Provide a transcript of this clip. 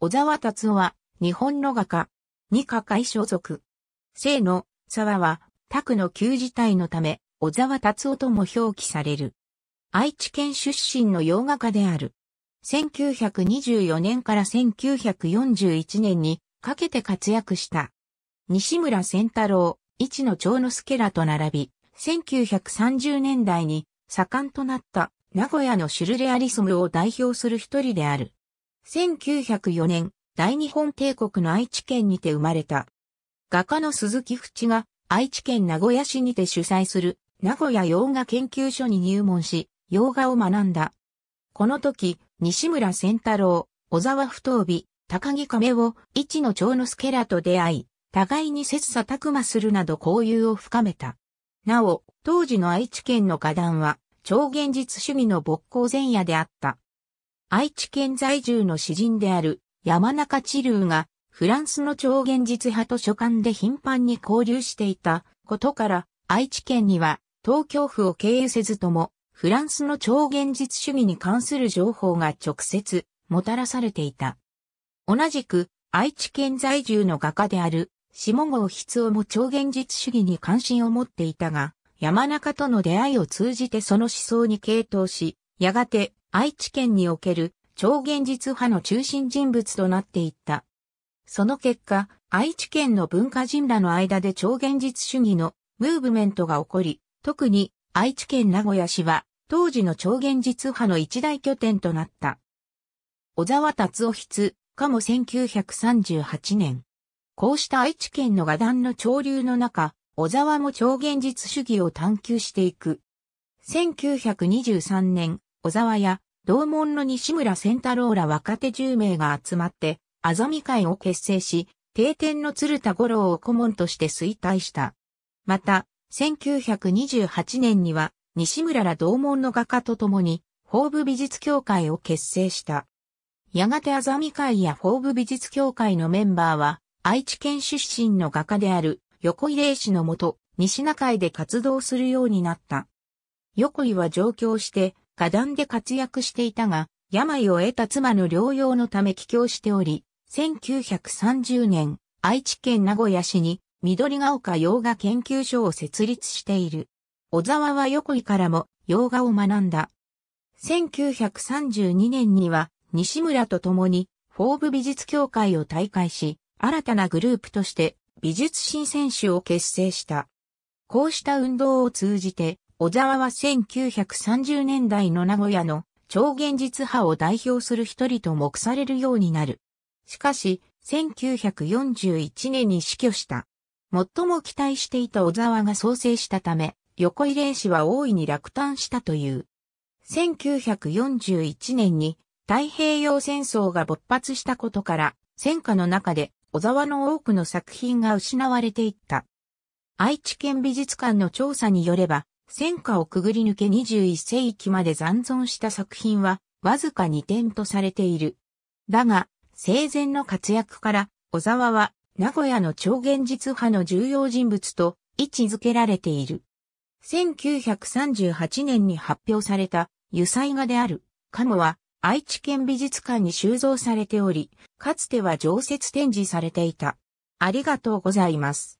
小沢達夫は、日本の画家。二課会所属。姓の沢は、宅の旧字体のため、小沢達夫とも表記される。愛知県出身の洋画家である。1924年から1941年にかけて活躍した。西村仙太郎、一の長之助らと並び、1930年代に盛んとなった名古屋のシュルレアリスムを代表する一人である。1904年、大日本帝国の愛知県にて生まれた。画家の鈴木淵が愛知県名古屋市にて主催する名古屋洋画研究所に入門し、洋画を学んだ。この時、西村仙太郎、小沢太帯、高木亀を一の長之助らと出会い、互いに切磋琢磨するなど交友を深めた。なお、当時の愛知県の画壇は、超現実主義の勃興前夜であった。愛知県在住の詩人である山中千流がフランスの超現実派と書簡で頻繁に交流していたことから愛知県には東京府を経由せずともフランスの超現実主義に関する情報が直接もたらされていた。同じく愛知県在住の画家である下郷筆夫も超現実主義に関心を持っていたが山中との出会いを通じてその思想に傾倒し、やがて愛知県における超現実派の中心人物となっていった。その結果、愛知県の文化人らの間で超現実主義のムーブメントが起こり、特に愛知県名古屋市は当時の超現実派の一大拠点となった。小沢達夫筆、かも1938年。こうした愛知県の画壇の潮流の中、小沢も超現実主義を探求していく。1923年、小沢や同門の西村仙太郎ら若手10名が集まって、あざみ会を結成し、定点の鶴田五郎を顧問として衰退した。また、1928年には、西村ら同門の画家と共に、フォーブ美術協会を結成した。やがてあざみ会やフォーブ美術協会のメンバーは、愛知県出身の画家である横井霊氏のもと、西中井で活動するようになった。横井は上京して画壇で活躍していたが、病を得た妻の療養のため帰郷しており、1930年、愛知県名古屋市に緑が丘洋画研究所を設立している。小沢は横井からも洋画を学んだ。1932年には西村と共にフォーブ美術協会を大会し、新たなグループとして美術新選手を結成した。こうした運動を通じて小沢は1930年代の名古屋の超現実派を代表する一人と目されるようになる。しかし、1941年に死去した。最も期待していた小沢が創生したため、横井霊氏は大いに落胆したという。1941年に太平洋戦争が勃発したことから、戦火の中で小沢の多くの作品が失われていった。愛知県美術館の調査によれば、戦火をくぐり抜け21世紀まで残存した作品はわずか2点とされている。だが、生前の活躍から小沢は名古屋の超現実派の重要人物と位置づけられている。1938年に発表された油彩画であるカモは愛知県美術館に収蔵されており、かつては常設展示されていた。ありがとうございます。